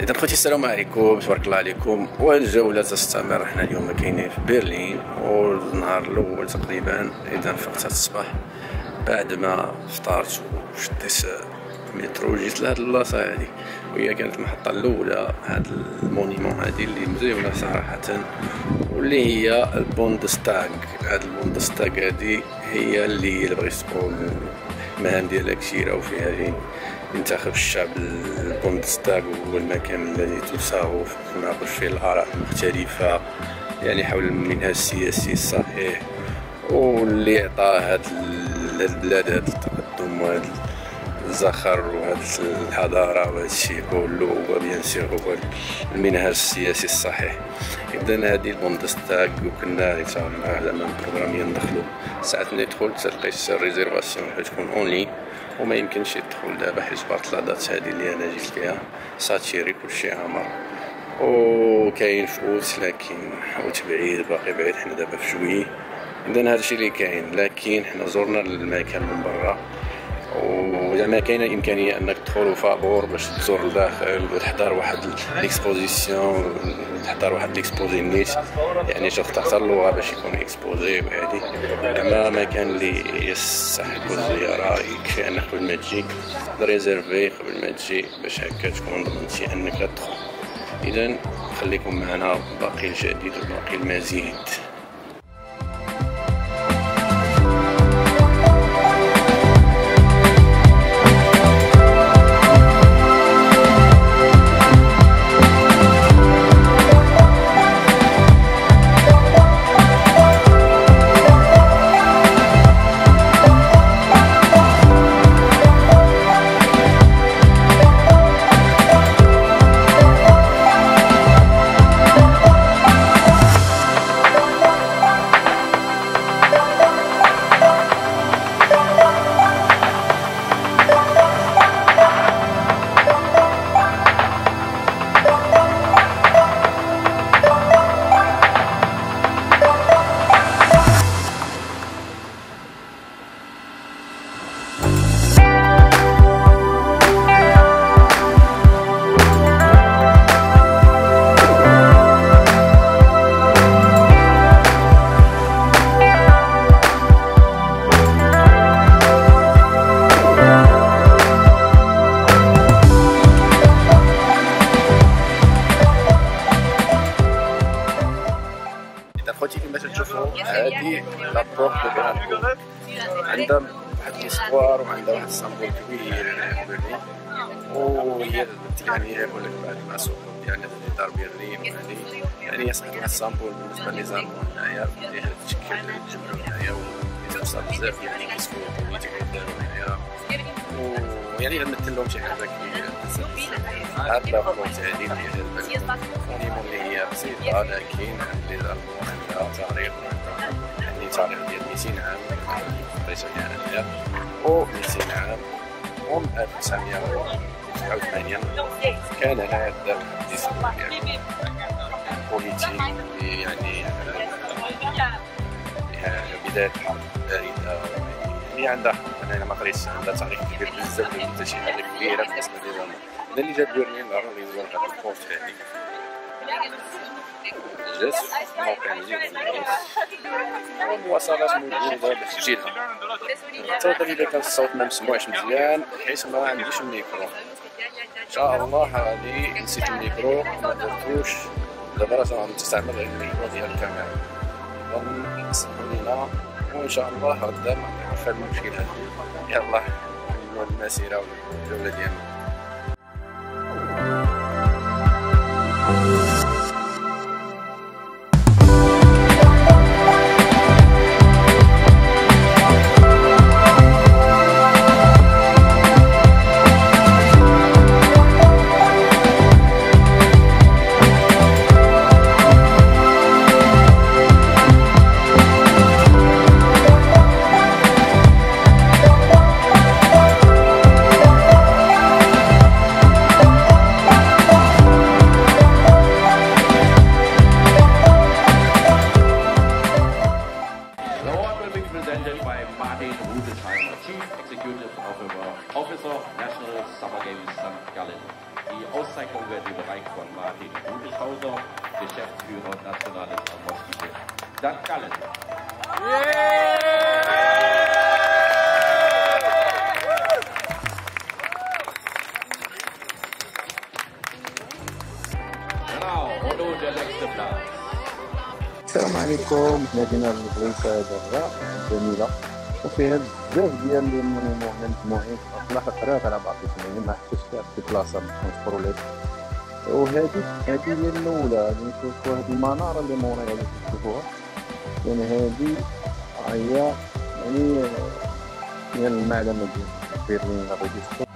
اذا خوتي السلام عليكم تبارك الله عليكم. والجولة تستمر. إحنا اليوم كاينين في برلين والنهار الأول تقريبا. اذا فقت الصباح بعد ما فطرت وشديت مترو جيت لهاد البلاصة هادي. وهي كانت المحطة الأولى هاد ال monument هادي اللي مزيونة صراحة. واللي هي البوندستاغ. هاد البوندستاغ هادي هي اللي بغيت تقول المهام ديالها كثيرة وفيها ينتخب الشعب البوندستاغ هو المكان الذي تساغ تناقش فيه الآراء المختلفة يعني حول المنهاج السياسي الصحيح واللي عطى هاد البلاد هاد التقدم وهاد الزخر وهاد الحضارة وهاد الشيء كله و bien sûr هو المنهاج السياسي الصحيح. إذا هادي البوندستاغ وكنا على ما بروغراميا ندخلو ساعات ندخل تلقى ال réservation تكون اونلاين وما يمكنش يدخل دابا حيت بارت la date هادي اللي أنا جيت فيها. ساتيري كلشي عامر وكاين فوت لكن فوت بعيد باقي بعيد. حنا دابا في جوي. اذا هادشي اللي كاين. لكن حنا زرنا المكان من برا. وزعما كاينة الامكانيه أنك تدخل فابور باش تزور الداخل وتحضر واحد ال exposition تحضر واحد l'exposé نيت يعني تختار اللغة باش يكون exposé وهادي. زعما مكان اللي يستحق الزياره يكفي أنك قبل ما تجي ريزيرفي قبل ما تجي باش هكا تكون ضمنتي أنك تدخل. اذا خليكم معنا باقي الجديد وباقي المزيد. وعندها واحد السامبول كبير وهي يعني يقول لك بعد ما سوق يعني دار برلين وهذه يعني. يصبح واحد السامبول بالنسبة زعما هنايا اللي تشكل الجبل هنايا ويتوصل بزاف يعني كيسكو بوليتيك داروا هنايا ويعني نمثل لهم شي حاجة كبيره هاد هذه ديال البلد اللي هي بسيطه لكن عندها عندها تاريخ تاريخ ديال 200 عام ليس يعني و 200 عام ومن 1989 كان الاسم يعني بوليتيك يعني بداية الحرب الباردة يعني عندها أنا ما قريتش عندها تاريخ كبير بزاف ديال شي حاجة كبيره في الاسم ديالها اللي جاب برلين راه يزور هذا البوست هذيك الصوت مزيان ما عنديش الميكرو ان شاء الله هذه نسيت الميكرو ما درتوش دابا راه نستعمل غير الميكرو ديال وان شاء الله غدا ما نعرف هذا المشكل هذا يلا المسيره والجوله ديالنا عليكم. حنا جينا لبلايصه دابا جميلة. وفيها بزاف ديال المونيمون هنا مجموعين طلع قريب على بعض السنين ما حتى في بلاصه ما ترونسبروليش وهذه هذه هي الأولى. غادي نشوفوا هذه المنارة اللي موراي غادي تشوفوها يعني هذه هي يعني هي المعلمة ديال برلين غادي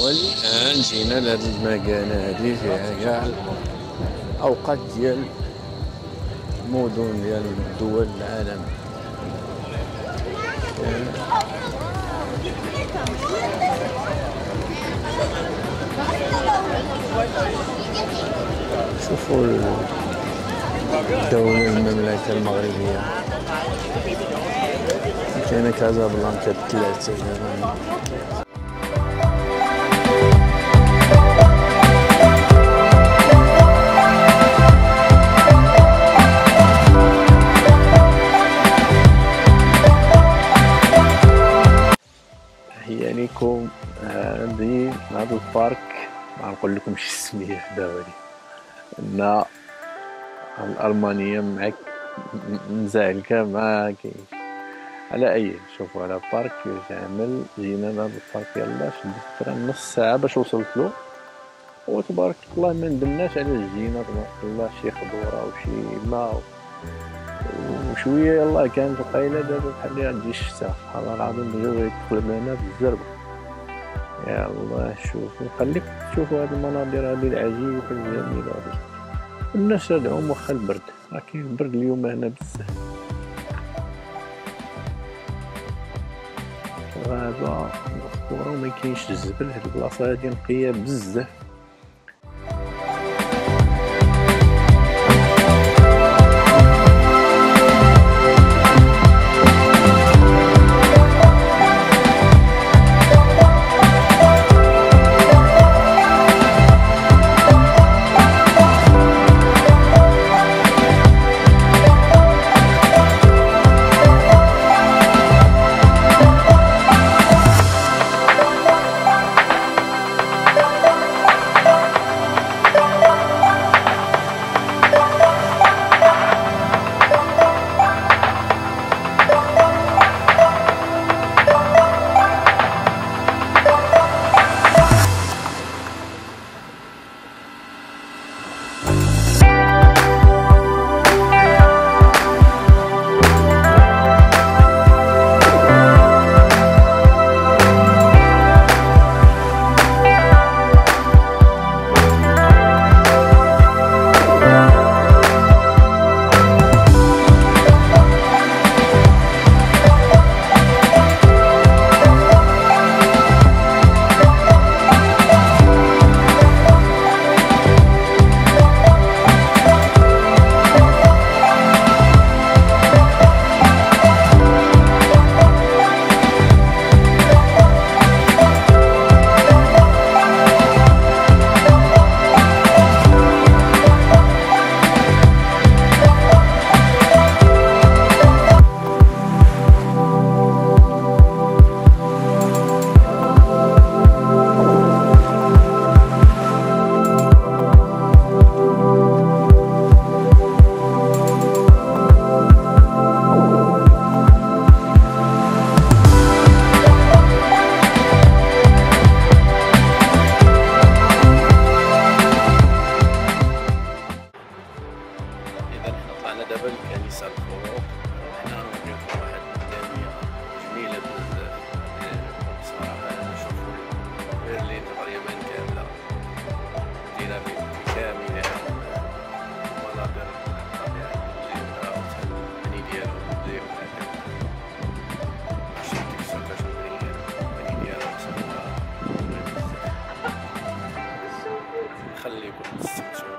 والآن جينا لهاد المكانه هادي فيها كاع الأوقات ديال مدن ديال دول العالم. شوفوا الدولة المملكة المغربية. كاينة كازابلانكا ثلاثة دابا تحية ليكم هذه هذا البارك ما نقول لكم شي سميه دابا ان الألمانية معك مزعلكة ما كاينش على أي شوفوا على بارك كامل. جينا لهذا البارك يلا شدت تقريبا نص ساعة باش وصلت له وتبارك الله ما ندمناش على جينا. تبارك الله شي خضورة وشي ماء وشوية يلا كانت القايله دابا بحال اللي غتجي الشتا الله العظيم الجو يدخل لنا بالزربه يا الله شوف نخليك تشوفوا هذه المناظر هذه العجيبه الجميله هذه الناس تدعوهم واخا البرد راه كاين البرد اليوم هنا بزاف. غابة مخبورة وما كاينش الزبل هاد البلاصة هادي نقية بزاف. خليكم